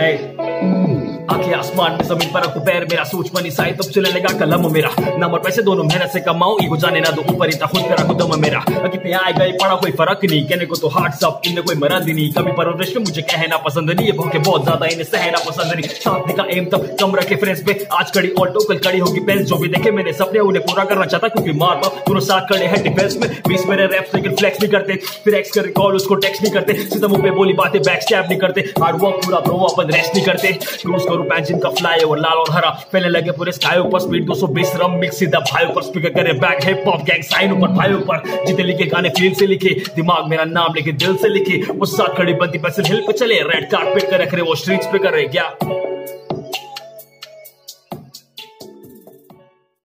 Hey. आँखें आसमान में, ज़मीन पर रखो पैर मेरा, सोच बनी साई तब चलने लगा कलम मेरा। नंबर पैसे दोनों मेहनत से कमाओ ईगो जाने ना दो, ऊपर इतना खुद करा दम मेरा। कितने आए गए पड़ा कोई फ़र्क नहीं, कहने को तो हार्ट सब, इनमें कोई मरद नहीं। कभी परवरिश में मुझे कहना पसंद नहीं, ये भौके बहुत ज़्यादा इन्हें सहना पसंद नहीं। साथ का एम तब कम रखे फ्रेंड्स पे, आज कड़ी ऑल्टो कल कड़ी होगी पेंस जो भी देखे मैंने सपने उन्हें पूरा करना चाहता, क्योंकि मार बाप दोनों साथ खड़े हैं डिफेंस में। बीस मेरे रैप्स लेकिन फ्लेक्स नहीं करते। फिर एक्स कर कॉल उसको टेक्स्ट नहीं करते। सीधा मुँह पे बोली बातें बैक स्टैप नहीं करते। हार्ड वर्क पूरा ब्रो अपन रेस्ट नहीं करते। क्रूज करूँ पैंजिन का फ्लाई और लाल और हरा। पहले लगे पूरे स्काई ऊपर स्पीड 220 रम मिक्स सीधा भाई ऊपर स्पीकर करे back hip hop gang sign ऊपर, भाई ऊपर। जितने लिखे गाने फील से लिखे, दिमाग मेरा नाम लेके दिल से लिखे। उस साथ खड़ी बंदी पैसे हिल पे चले रेड कार्पेट कर रख रहे, वो स्ट्रीट्स पे कर रहे, क्या?